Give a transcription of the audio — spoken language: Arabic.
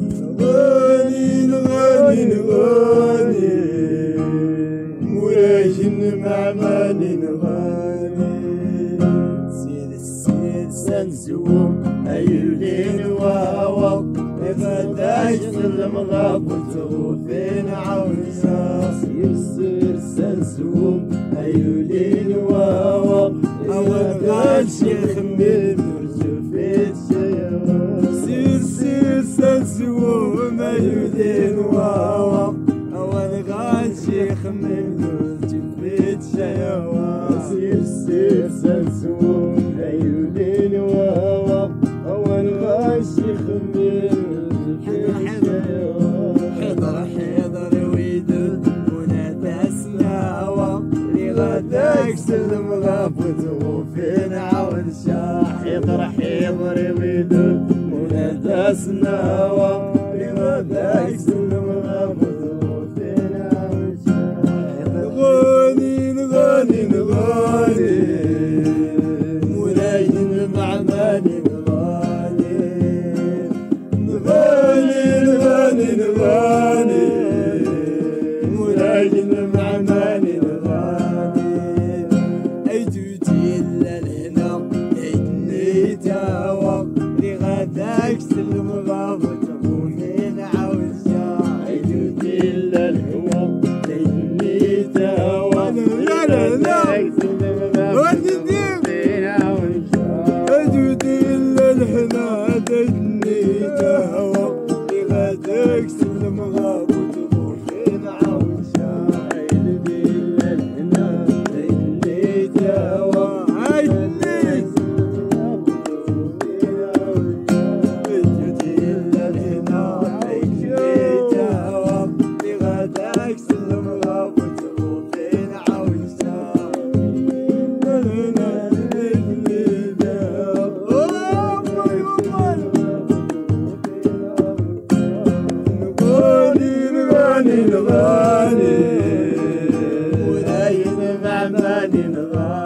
نغني نغني نغني مولاي مع ماني نغني سير السير سنزوم أيولين واوا غداش المغاب وتغوفين عوزا سير سير سنزوم أيولين مرزوفين شيوا سير سير حضر ويدل ونادى سناوة لغداك سلم غابت وفين عون شاح ويدل ونادى لغداك سلم تاوى لغداك سلم Nirvana, Nirvana, Nirvana.